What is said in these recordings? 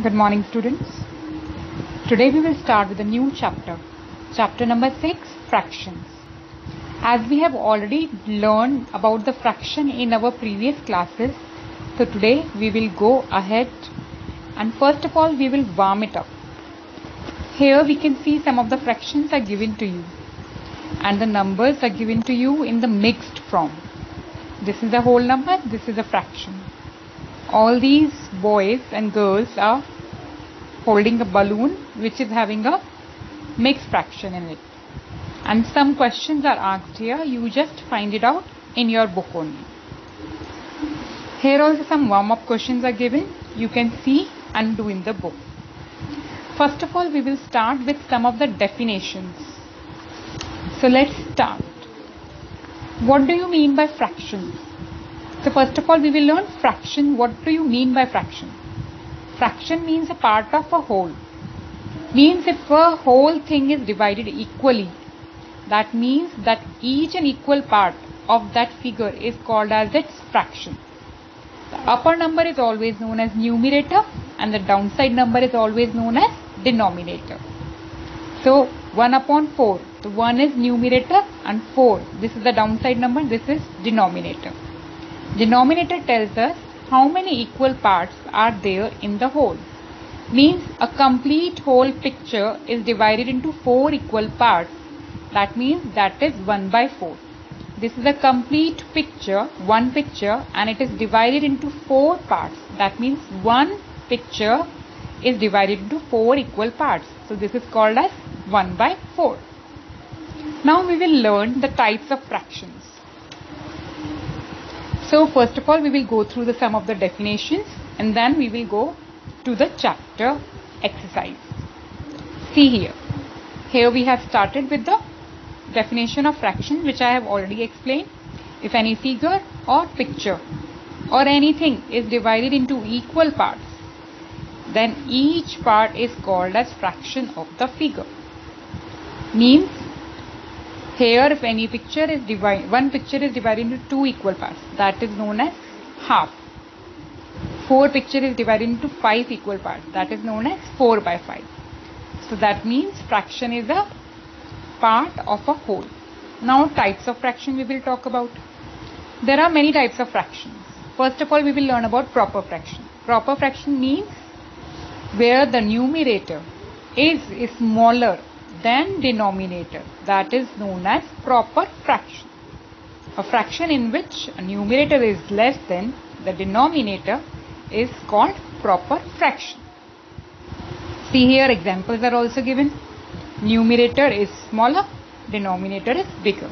Good morning, students. Today we will start with a new chapter. Chapter number 6 Fractions. As we have already learned about the fraction in our previous classes, so today we will go ahead and first of all we will warm it up. Here we can see some of the fractions are given to you and the numbers are given to you in the mixed form. This is a whole number, this is a fraction all these boys and girls are holding a balloon which is having a mixed fraction in it. And some questions are asked here. You just find it out in your book only. Here also some warm up questions are given. You can see and do in the book. First of all we will start with some of the definitions. So let's start. What do you mean by fractions so first of all we will learn fraction. What do you mean by fraction? Fraction means a part of a whole. Means if a whole thing is divided equally, that means that each and equal part of that figure is called as its fraction. The upper number is always known as numerator and the downside number is always known as denominator. So 1 upon 4. So 1 is numerator and 4. This is the downside number. This is denominator. Denominator tells us how many equal parts are there in the whole. Means a complete whole picture is divided into 4 equal parts. That means that is 1 by 4. This is a complete picture, one picture and it is divided into 4 parts. That means one picture is divided into 4 equal parts. So this is called as 1 by 4. Now we will learn the types of fractions. So first of all we will go through the some of the definitions and then we will go to the chapter exercise. See here. Here we have started with the definition of fraction which I have already explained. If any figure or picture or anything is divided into equal parts then each part is called as fraction of the figure. Means here if any picture is divided, one picture is divided into two equal parts. That is known as half. Four picture is divided into five equal parts. That is known as 4 by 5. So that means fraction is a part of a whole. Now types of fraction we will talk about. There are many types of fractions. First of all we will learn about proper fraction. Proper fraction means where the numerator is smaller than denominator that is known as proper fraction. A fraction in which a numerator is less than the denominator is called proper fraction. See here examples are also given. Numerator is smaller, denominator is bigger.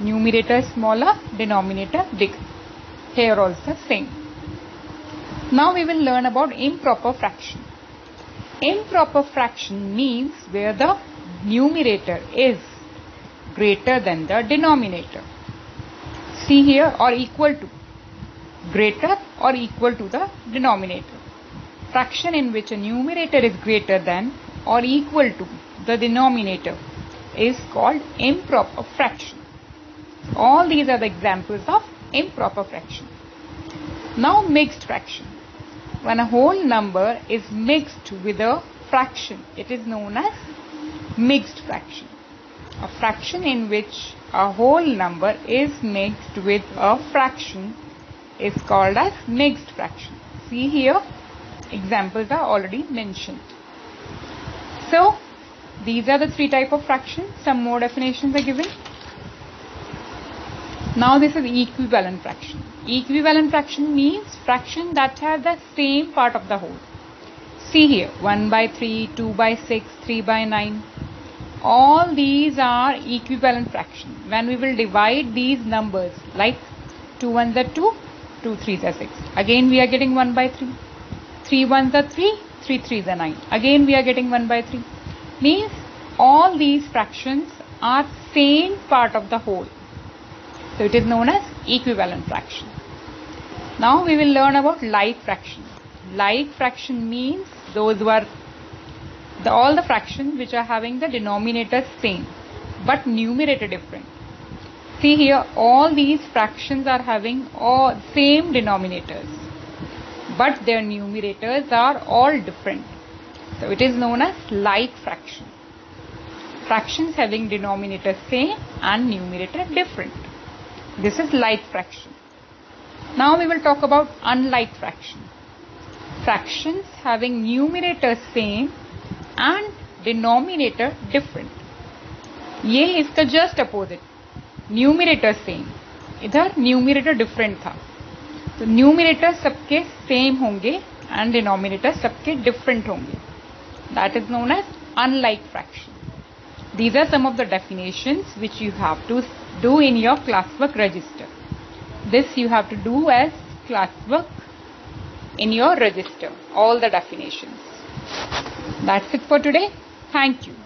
Numerator smaller, denominator bigger. Here also same. Now we will learn about improper fraction. Improper fraction means where the numerator is greater than the denominator. See here or equal to greater or equal to the denominator. Fraction in which a numerator is greater than or equal to the denominator is called improper fraction. All these are the examples of improper fraction. Now mixed fraction. When a whole number is mixed with a fraction, it is known as mixed fraction. A fraction in which a whole number is mixed with a fraction is called as mixed fraction. See here, examples are already mentioned. So, these are the three type of fractions. Some more definitions are given. Now this is equivalent fraction. Equivalent fraction means fraction that has the same part of the whole. See here, 1 by 3, 2 by 6, 3 by 9 all these are equivalent fraction. When we will divide these numbers like 2 ones are 2 2 3s are 6 again we are getting 1 by 3 3 ones are 3 3 3s are 9 again we are getting 1 by 3 means all these fractions are same part of the whole. So it is known as equivalent fraction. Now we will learn about like fraction. Like fraction means those who are the, all the fractions which are having the denominator same but numerator different. See here all these fractions are having all same denominators but their numerators are all different. So it is known as like fraction. Fractions having denominator same and numerator different. This is like fraction. Now we will talk about unlike fraction. Fractions having numerator same and denominator different. ये इसका just opposite numerator same इधर numerator different था तो numerator सबके same होंगे and denominator सबके different होंगे that is known as unlike fraction these are some of the definitions which you have to do in your classwork register this you have to do as classwork in your register all the definitions that's it for today. Thank you